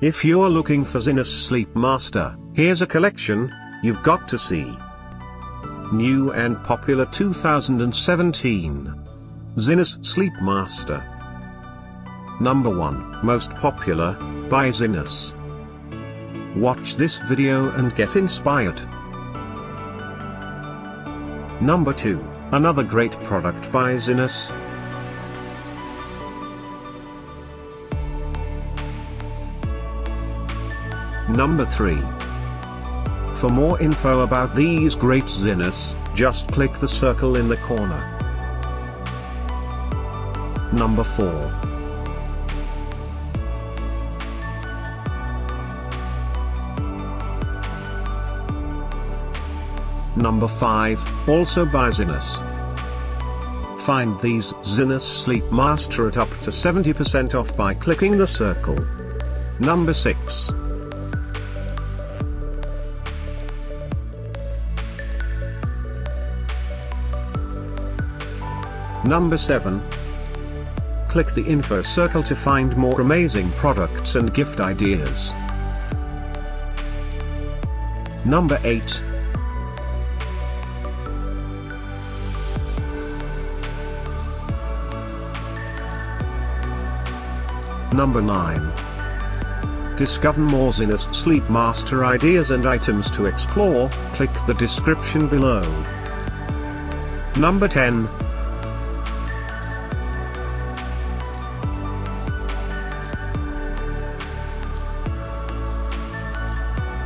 If you're looking for Zinus Sleep Master, here's a collection you've got to see. New and popular 2017 Zinus Sleep Master. Number 1 Most popular by Zinus. Watch this video and get inspired. Number 2 Another great product by Zinus. Number 3. For more info about these great Zinus, just click the circle in the corner. Number 4. Number 5, also by Zinus. Find these Zinus Sleep Master at up to 70% off by clicking the circle. Number 6. Number 7. Click the info circle to find more amazing products and gift ideas. Number 8. Number 9. Discover more Zinus Sleep Master ideas and items to explore, click the description below. Number 10.